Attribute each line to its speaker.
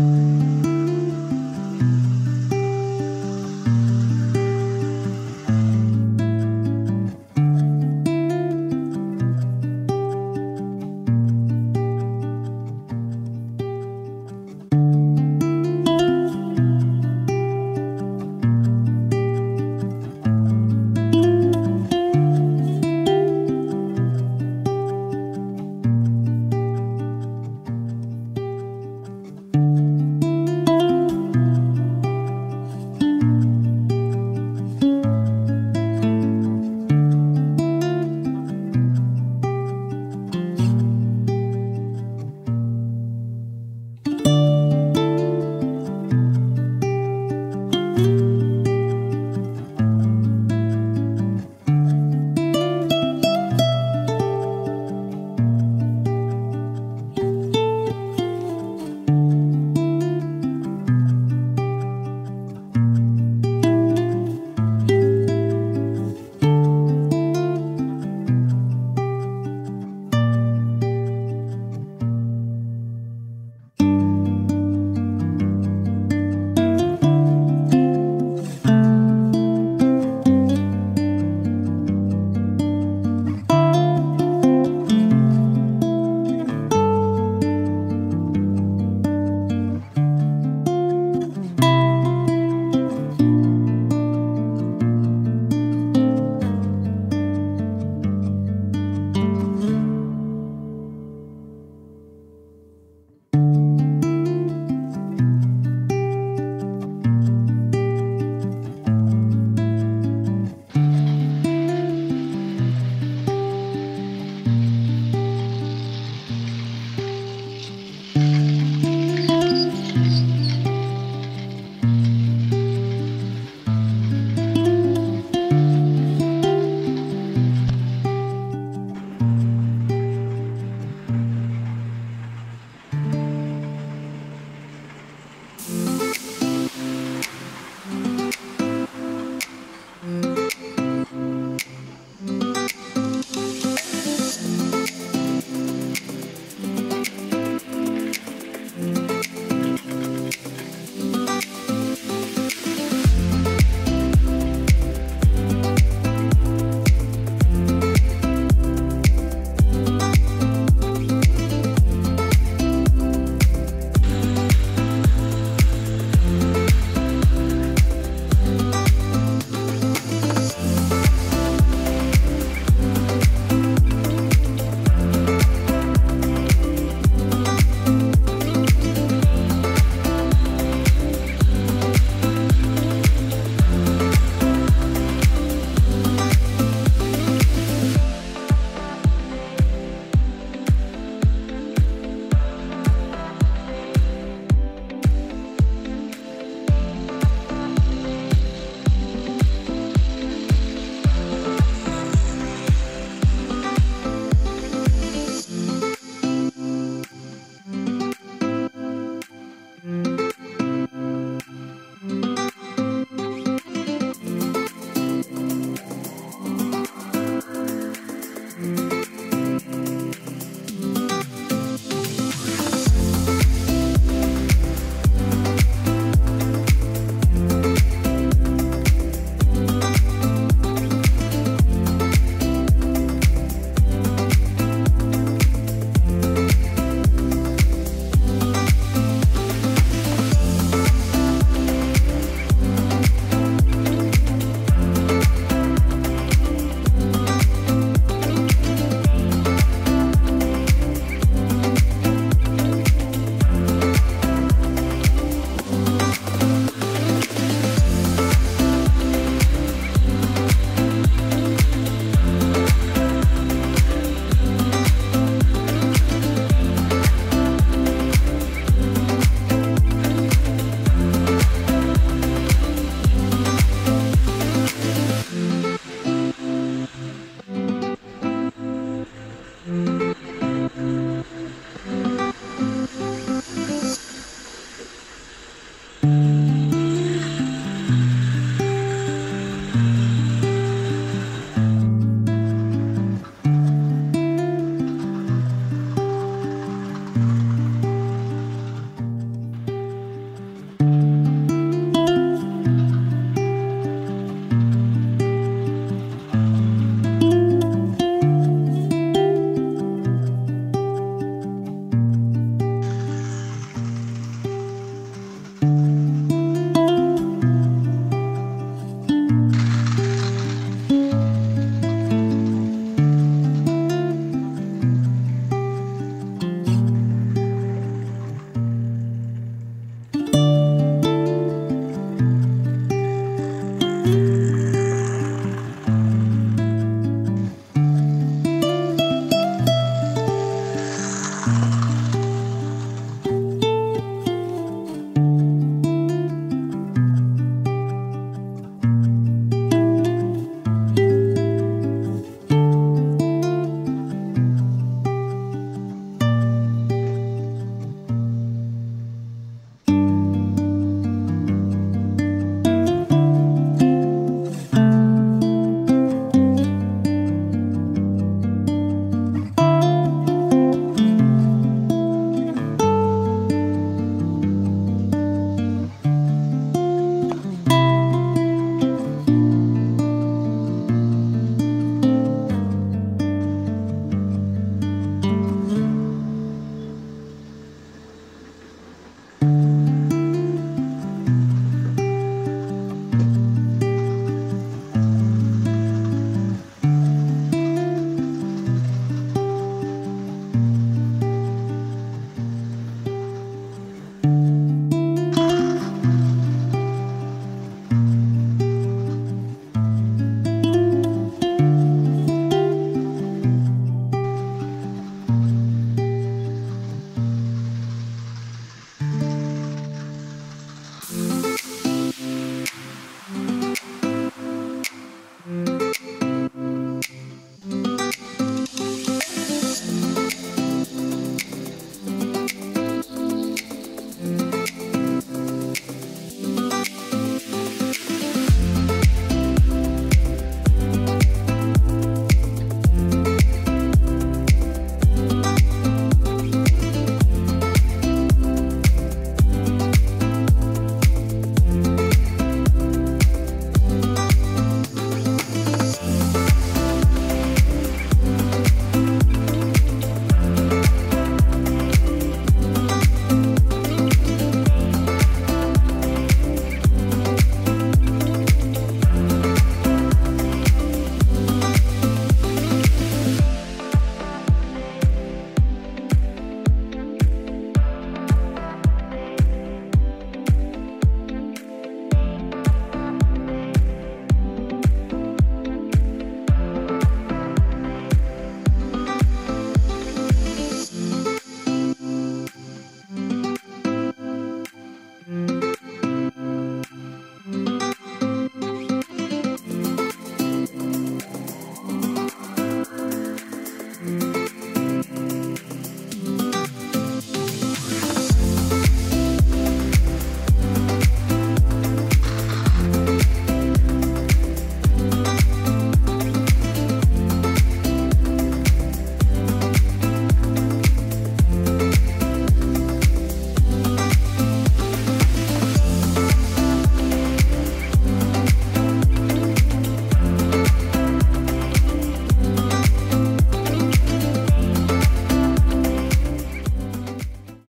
Speaker 1: Mm-hmm.